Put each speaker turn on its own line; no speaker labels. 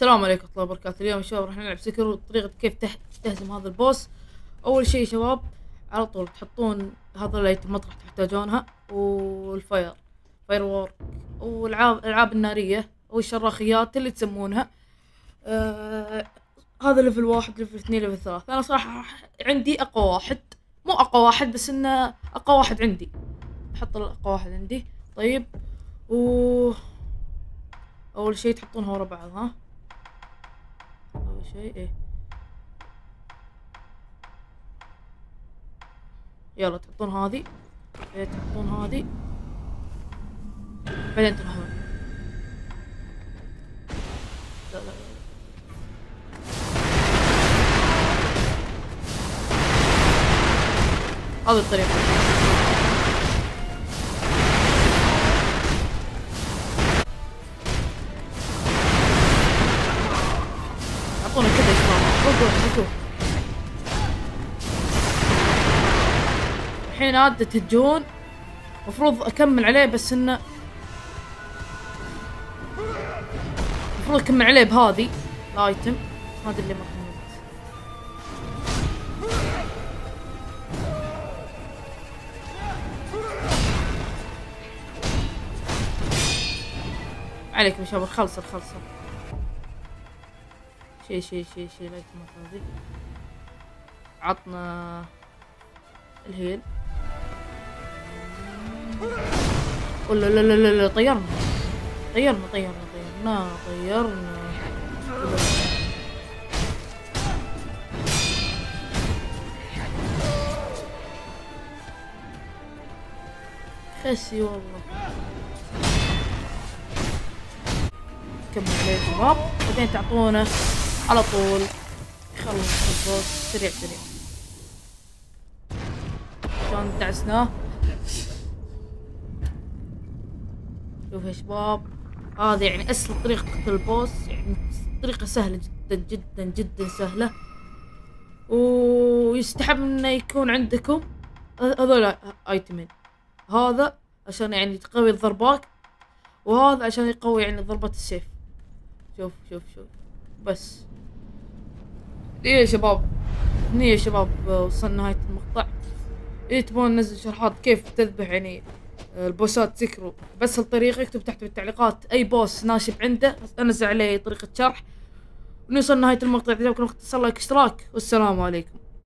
السلام عليكم ورحمة الله وبركاته. اليوم شباب راح نلعب Sekiro وطريقة كيف تهزم هذا ال boss. أول شي يا شباب على طول تحطون هذا ال item مطرح تحتاجونها وال fire firework والألعاب الألعاب النارية والشراخيات اللي تسمونها. آه هذا level واحد level اثنين level ثلاثة. أنا صراحة عندي أقوى واحد. مو أقوى واحد بس إنه أقوى واحد عندي. بحط الأقوى واحد عندي. طيب. و أول شي تحطونها ورا بعض ها. شيء إيه. يلا تحطون هذه. إيه تحطون هذه. بعدين تروحون. هذه الطريقة. الحين عاد تجون. المفروض أكمل عليه بس انه المفروض أكمل عليه بهذه الآيتم. هذه اللي ما كملت. عليكم يا شباب خلصت خلصت. شي شي شي شي الايتمات هذه عطنا الهيل. ولا لا لا لا لا طيرنا. طيرنا طيرنا طيرنا طيرنا. خسي والله. كمل عليه شباب؟ بعدين تعطونا على طول. يخلص البوس. سريع سريع. شلون دعسناه شوف يا شباب. هذا يعني أسهل طريقة تقتل البوس. يعني طريقة سهلة جدا جدا جدا سهلة. ويستحب إنه يكون عندكم هذول ايتمين هذا عشان يعني تقوي الضربات وهذا عشان يقوي يعني ضربة السيف. شوف شوف شوف. بس. إيه يا شباب؟ هني يا شباب؟ وصلنا نهاية المقطع. إيه تبون ننزل شروحات كيف تذبح يعني البوسات Sekiro بس الطريقة اكتب تحت بالتعليقات أي boss ناشب عنده أنزل عليه طريقة شرح. ونوصل نهاية المقطع. إذا عجبكم like اشتراك. والسلام عليكم.